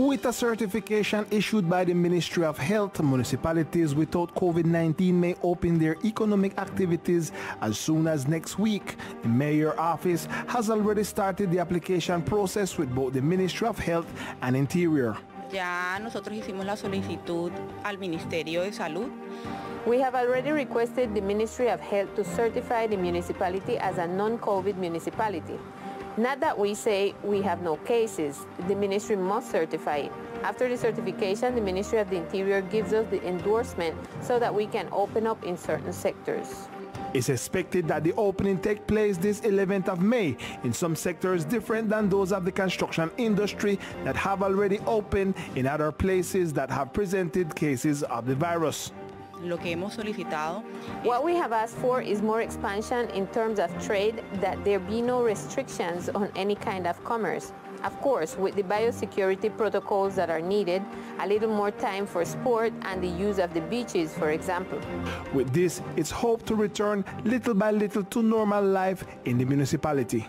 With a certification issued by the Ministry of Health, municipalities without COVID-19 may open their economic activities as soon as next week. The mayor office has already started the application process with both the Ministry of Health and Interior. Ya nosotros hicimos la solicitud al Ministerio de Salud. We have already requested the Ministry of Health to certify the municipality as a non-COVID municipality. Not that we say we have no cases, the ministry must certify it. After the certification, the Ministry of the Interior gives us the endorsement so that we can open up in certain sectors. It's expected that the opening take place this 11th of May in some sectors different than those of the construction industry that have already opened in other places that have presented cases of the virus. Lo que hemos solicitado What we have asked for is more expansion in terms of trade, that there be no restrictions on any kind of commerce. Of course, with the biosecurity protocols that are needed, a little more time for sport and the use of the beaches, for example. With this, it's hoped to return little by little to normal life in the municipality.